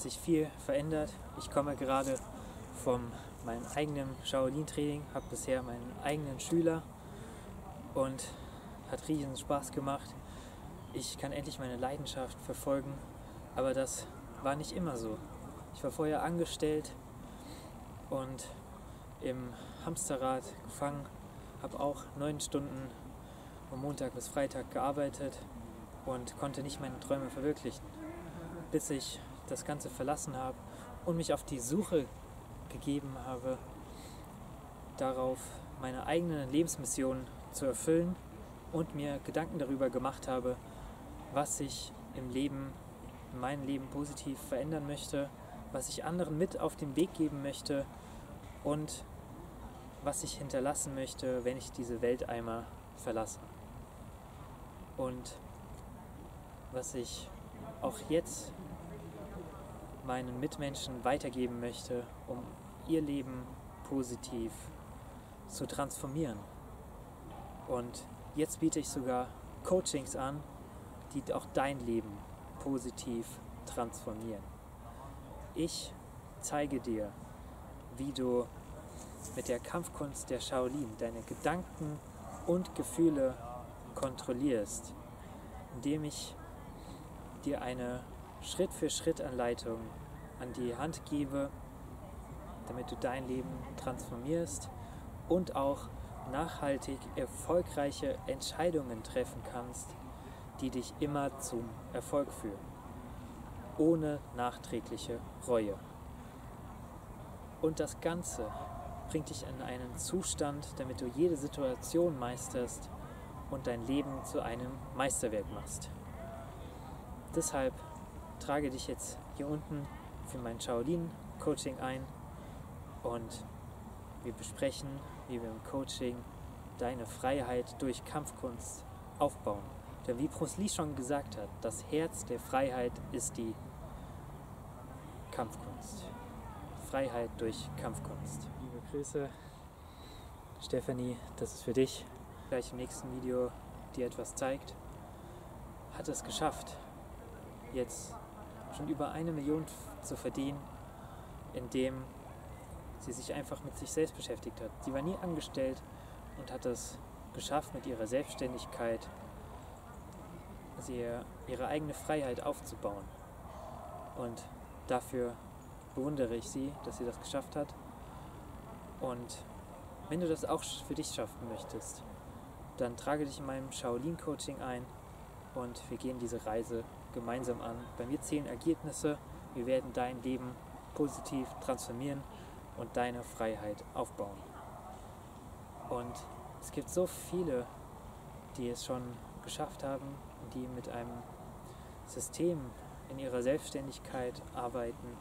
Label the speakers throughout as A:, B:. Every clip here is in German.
A: sich viel verändert. Ich komme gerade von meinem eigenen Shaolin-Training, habe bisher meinen eigenen Schüler und hat riesen Spaß gemacht. Ich kann endlich meine Leidenschaft verfolgen, aber das war nicht immer so. Ich war vorher angestellt und im Hamsterrad gefangen, habe auch neun Stunden von Montag bis Freitag gearbeitet und konnte nicht meine Träume verwirklichen, bis ich das Ganze verlassen habe und mich auf die Suche gegeben habe, darauf meine eigene Lebensmission zu erfüllen und mir Gedanken darüber gemacht habe, was ich im Leben, in meinem Leben positiv verändern möchte, was ich anderen mit auf den Weg geben möchte und was ich hinterlassen möchte, wenn ich diese Welt einmal verlasse. Und was ich auch jetzt meinen Mitmenschen weitergeben möchte, um ihr Leben positiv zu transformieren. Und jetzt biete ich sogar Coachings an, die auch dein Leben positiv transformieren. Ich zeige dir, wie du mit der Kampfkunst der Shaolin deine Gedanken und Gefühle kontrollierst, indem ich dir eine Schritt-für-Schritt-Anleitung an die Hand gebe, damit du dein Leben transformierst und auch nachhaltig erfolgreiche Entscheidungen treffen kannst, die dich immer zum Erfolg führen, ohne nachträgliche Reue. Und das Ganze bringt dich in einen Zustand, damit du jede Situation meisterst und dein Leben zu einem Meisterwerk machst. Deshalb trage dich jetzt hier unten für mein Shaolin-Coaching ein und wir besprechen, wie wir im Coaching deine Freiheit durch Kampfkunst aufbauen. Denn wie Bruce Lee schon gesagt hat, das Herz der Freiheit ist die Kampfkunst. Freiheit durch Kampfkunst. Liebe Grüße, Stephanie, das ist für dich. Gleich im nächsten Video dir etwas zeigt. Hat es geschafft, jetzt schon über eine Million zu verdienen, indem sie sich einfach mit sich selbst beschäftigt hat. Sie war nie angestellt und hat es geschafft, mit ihrer Selbstständigkeit sie, ihre eigene Freiheit aufzubauen. Und dafür bewundere ich sie, dass sie das geschafft hat. Und wenn du das auch für dich schaffen möchtest, dann trage dich in meinem Shaolin-Coaching ein und wir gehen diese Reise gemeinsam an. Bei mir zählen Ergebnisse. Wir werden dein Leben positiv transformieren und deine Freiheit aufbauen. Und es gibt so viele, die es schon geschafft haben, die mit einem System in ihrer Selbstständigkeit arbeiten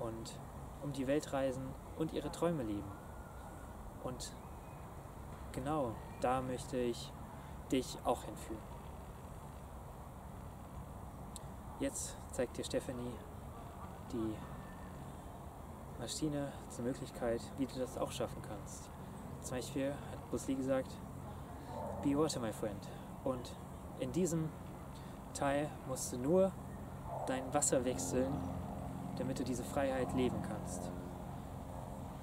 A: und um die Welt reisen und ihre Träume leben. Und genau da möchte ich dich auch hinführen. Jetzt zeigt dir Stephanie die Maschine zur Möglichkeit, wie du das auch schaffen kannst. Zum Beispiel hat Bruce Lee gesagt, be water, my friend. Und in diesem Teil musst du nur dein Wasser wechseln, damit du diese Freiheit leben kannst.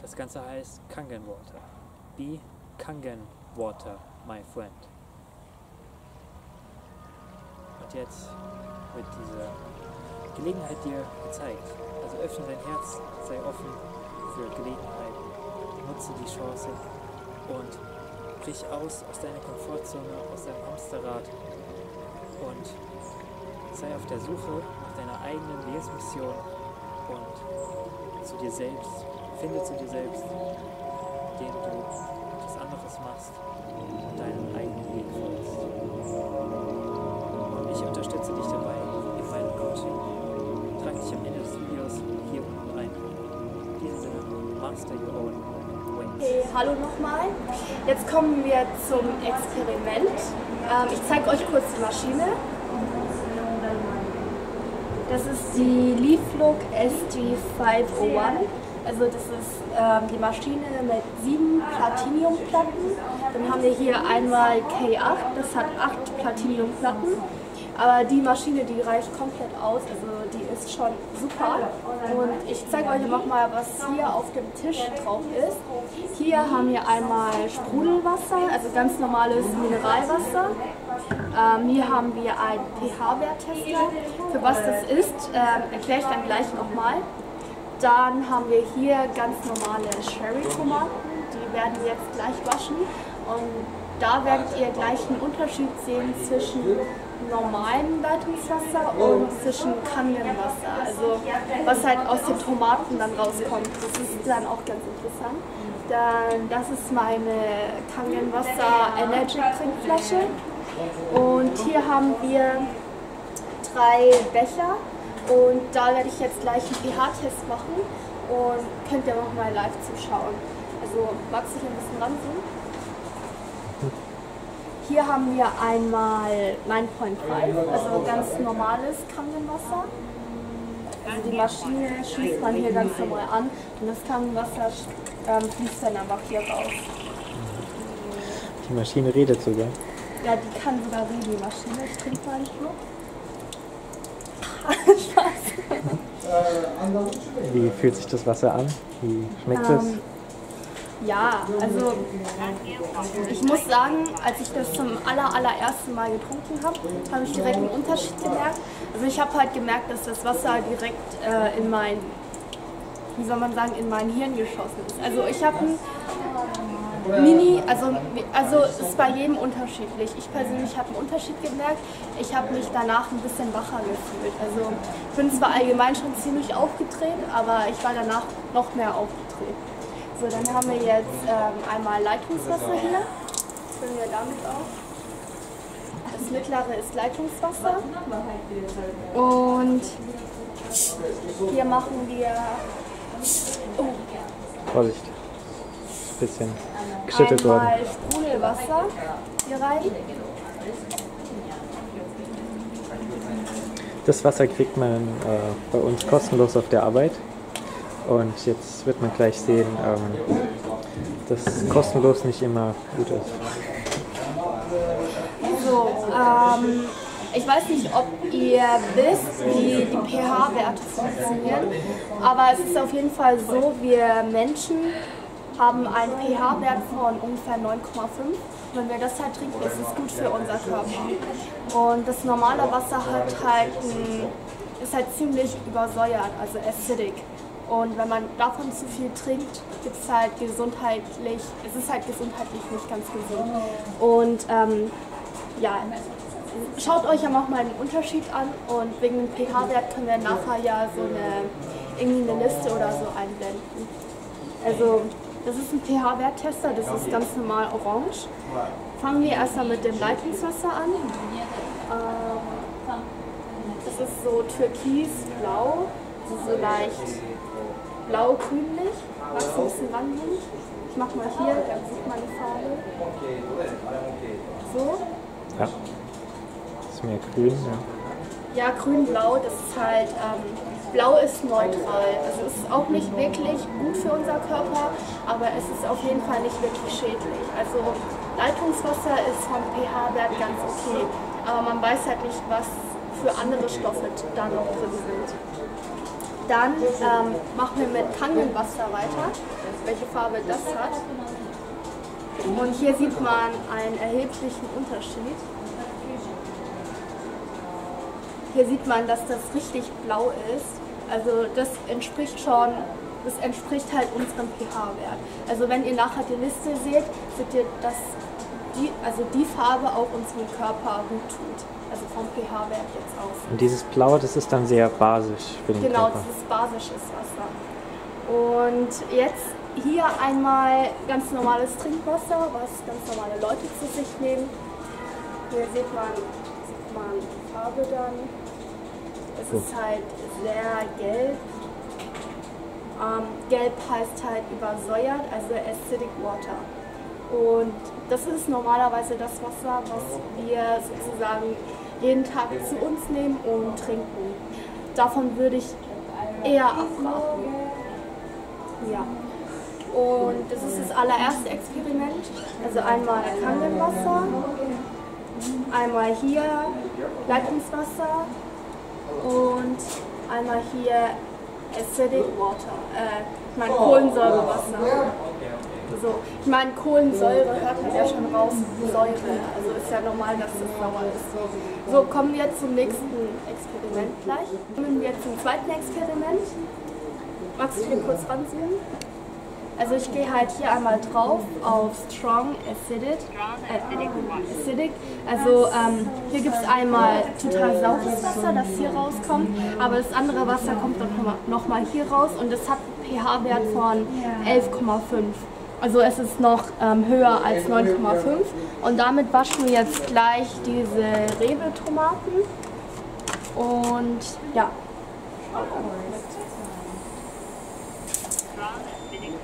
A: Das Ganze heißt Kangen Water. Be Kangen Water, my friend. Und jetzt wird diese Gelegenheit dir gezeigt. Also öffne dein Herz, sei offen für Gelegenheiten, nutze die Chance und brich aus aus deiner Komfortzone, aus deinem Hamsterrad und sei auf der Suche nach deiner eigenen Lebensmission und zu dir selbst. Finde zu dir selbst, indem du
B: Okay, hallo nochmal. Jetzt kommen wir zum Experiment. Ähm, ich zeige euch kurz die Maschine. Das ist die Leaflook SG501. Also das ist ähm, die Maschine mit sieben Platiniumplatten. Dann haben wir hier einmal K8, das hat acht Platiniumplatten. Aber die Maschine, die reicht komplett aus, also die ist schon super. Und ich zeige euch noch mal, was hier auf dem Tisch drauf ist. Hier haben wir einmal Sprudelwasser, also ganz normales Mineralwasser. Ähm, hier haben wir einen pH-Werttester. Für was das ist, ähm, erkläre ich dann gleich nochmal. Dann haben wir hier ganz normale Sherry-Tomaten. Die werden wir jetzt gleich waschen. Und da werdet ihr gleich einen Unterschied sehen zwischen normalem Leitungswasser und zwischen Kangenwasser. Also was halt aus den Tomaten dann rauskommt. Das ist dann auch ganz interessant. Dann, das ist meine Kangenwasser Energy Trinkflasche. Und hier haben wir drei Becher. Und da werde ich jetzt gleich einen pH-Test machen und könnt ihr noch mal live zuschauen. Also magst du dich ein bisschen ranzoomen? Hier haben wir einmal 9.5, also ganz normales Kangenwasser. Also die Maschine schließt man hier ganz normal an und das Kangenwasser ähm, fließt dann einfach hier raus.
C: Die Maschine redet sogar.
B: Ja, die kann sogar reden, die Maschine. Ich trinke mal einen Schluck.
C: Wie fühlt sich das Wasser an? Wie schmeckt es?
B: Ja, also ich muss sagen, als ich das zum aller, allerersten Mal getrunken habe, habe ich direkt einen Unterschied gemerkt. Also ich habe halt gemerkt, dass das Wasser direkt äh, in mein, wie soll man sagen, in mein Hirn geschossen ist. Also ich habe ein Mini, also, also es ist bei jedem unterschiedlich. Ich persönlich habe einen Unterschied gemerkt. Ich habe mich danach ein bisschen wacher gefühlt. Also ich bin zwar allgemein schon ziemlich aufgedreht, aber ich war danach noch mehr aufgedreht. So, dann haben wir jetzt ähm, einmal Leitungswasser hier. Füllen wir damit auf. Das mittlere ist Leitungswasser. Und hier machen wir oh,
C: Vorsicht. Bisschen geschüttet worden.
B: einmal Sprudelwasser hier rein.
C: Das Wasser kriegt man äh, bei uns kostenlos auf der Arbeit. Und jetzt wird man gleich sehen, ähm, dass kostenlos nicht immer gut ist.
B: So, ähm, ich weiß nicht, ob ihr wisst, wie die pH-Werte funktionieren, aber es ist auf jeden Fall so, wir Menschen haben einen pH-Wert von ungefähr 9,5. Wenn wir das halt trinken, ist es gut für unser Körper. Und das normale Wasser hat halt ist halt ziemlich übersäuert, also acidic. Und wenn man davon zu viel trinkt, gibt es halt gesundheitlich, es ist halt gesundheitlich nicht ganz gesund. Und ähm, ja, schaut euch ja mal den Unterschied an und wegen dem pH-Wert können wir nachher ja so eine, irgendwie eine Liste oder so einblenden. Also das ist ein pH-Werttester, das ist ganz normal orange. Fangen wir erstmal mit dem Leitungswasser an. Ähm, das ist so türkisblau, so leicht blau-grünlich. Du ein bisschen rangehen? Ich mach mal hier, dann sieht man die Farbe. So.
C: Ja. Ist mehr grün, ja.
B: Ja, grün-blau, das ist halt, ähm, blau ist neutral. Also es ist auch nicht wirklich gut für unser Körper, aber es ist auf jeden Fall nicht wirklich schädlich. Also Leitungswasser ist vom pH-Wert ganz okay, aber man weiß halt nicht, was für andere Stoffe da noch drin sind. Dann ähm, machen wir mit Kangenwasser weiter, welche Farbe das hat. Und hier sieht man einen erheblichen Unterschied. Hier sieht man, dass das richtig blau ist. Also das entspricht schon, das entspricht halt unserem pH-Wert. Also wenn ihr nachher die Liste seht, seht ihr, dass die, also die Farbe auch unserem Körper gut tut. Also vom pH-Wert jetzt aus.
C: Und dieses Blau, das ist dann sehr basisch für den
B: Genau,
C: Körper.
B: das ist basisches Wasser. Und jetzt hier einmal ganz normales Trinkwasser, was ganz normale Leute zu sich nehmen. Hier sieht man, sieht man die Farbe dann. Es
C: Cool.
B: ist halt sehr gelb. Ähm, gelb heißt halt übersäuert, also acidic water. Und das ist normalerweise das Wasser, was wir sozusagen jeden Tag zu uns nehmen und trinken. Davon würde ich eher abraten. Ja. Und das ist das allererste Experiment. Also einmal Kangenwasser. einmal hier Leitungswasser und einmal hier Acidic Water, äh, ich meine Kohlensäurewasser. So, ich meine Kohlensäure hört man ja schon raus, Säure, also ist ja normal, dass das sauer ist. So, kommen wir zum nächsten Experiment gleich. Kommen wir zum zweiten Experiment. Magst du hier kurz ranzoomen? Also ich gehe halt hier einmal drauf auf Strong Acidic. Äh, acidic. Also ähm, hier gibt es einmal total saures Wasser, das hier rauskommt, aber das andere Wasser kommt dann nochmal hier raus und es hat einen pH-Wert von 11,5. Also es ist noch ähm, höher als 9,5 und damit waschen wir jetzt gleich diese Rewe-Tomaten und ja.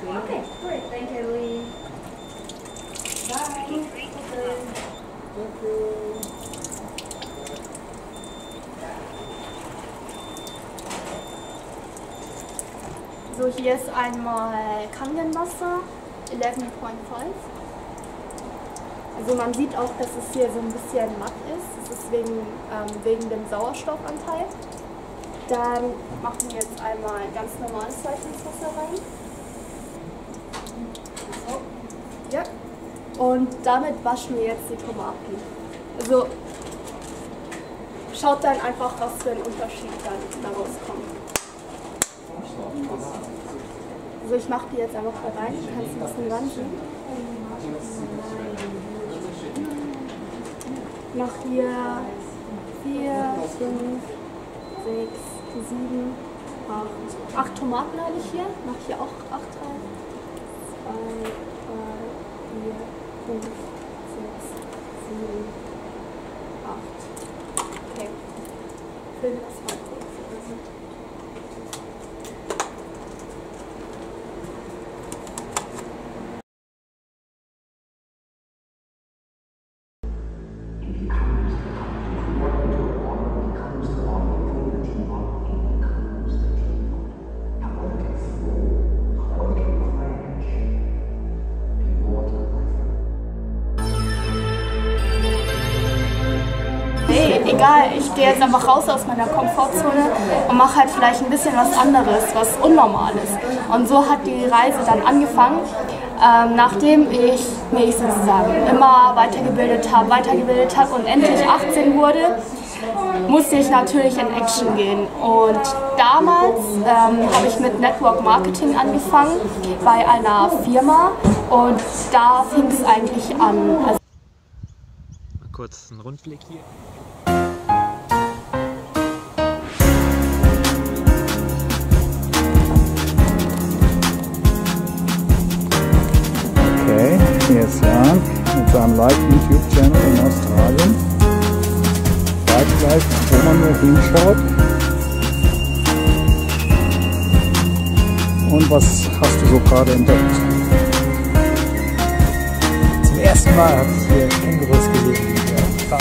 B: Okay, great. Thank you, Lee. Bye. So, hier ist einmal Kangenwasser, 11.5. Also man sieht auch, dass es hier so ein bisschen matt ist. Das ist wegen, ähm, wegen dem Sauerstoffanteil. Dann machen wir jetzt einmal ganz normales Leitungswasser rein. Ja. Und damit waschen wir jetzt die Tomaten. Also schaut dann einfach, was für ein Unterschied dann daraus kommt. Also ich mache die jetzt einfach da rein. Du kannst ein bisschen ranziehen. Mach hier 4, 5, 6, 7, 8. 8 Tomaten habe ich hier. Mach hier auch 8 rein. 2, 3, 4, 5, egal, ich gehe jetzt einfach raus aus meiner Komfortzone und mache halt vielleicht ein bisschen was anderes, was Unnormales. Und so hat die Reise dann angefangen, ähm, nachdem ich mich sozusagen immer weitergebildet habe, weitergebildet habe und endlich 18 wurde, musste ich natürlich in Action gehen. Und damals ähm, habe ich mit Network Marketing angefangen bei einer Firma und da fing es eigentlich an. Also
C: kurz einen Rundblick
D: hier. Ist Jan mit seinem Live-YouTube-Channel in Australien. Weiß gleich, wo man nur hinschaut. Und was hast du so gerade entdeckt?
C: Zum ersten Mal habe ich hier Kängurus gesehen. Ja,